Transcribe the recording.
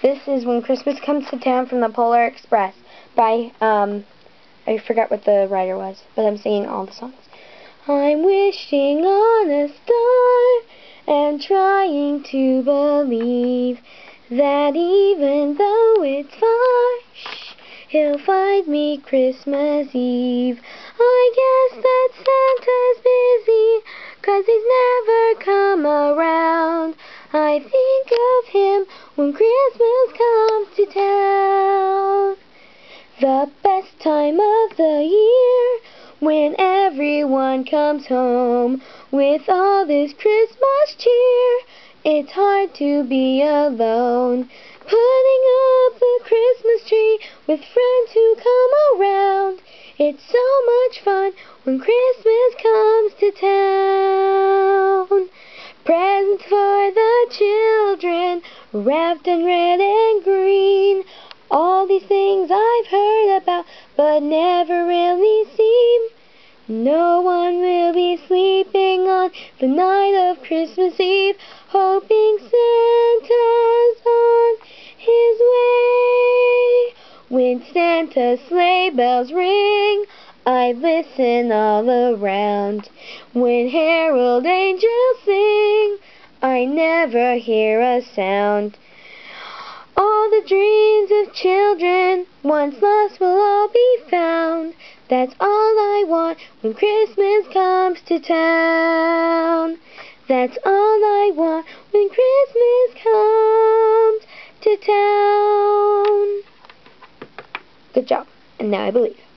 This is When Christmas Comes to Town from the Polar Express by, um, I forgot what the writer was, but I'm singing all the songs. I'm wishing on a star and trying to believe that even though it's far, he'll find me Christmas Eve. I guess that Santa's busy, cause he's never come around. I think of him when Christmas comes to town. The best time of the year when everyone comes home with all this Christmas cheer. It's hard to be alone. Putting up the Christmas tree with friends who come around. It's so much fun when Christmas comes to town. Wrapped in red and green. All these things I've heard about, but never really seen. No one will be sleeping on the night of Christmas Eve, hoping Santa's on his way. When Santa's sleigh bells ring, I listen all around. When herald angels sing, I never hear a sound. All the dreams of children once lost will all be found. That's all I want when Christmas comes to town. That's all I want when Christmas comes to town. Good job. And now I believe.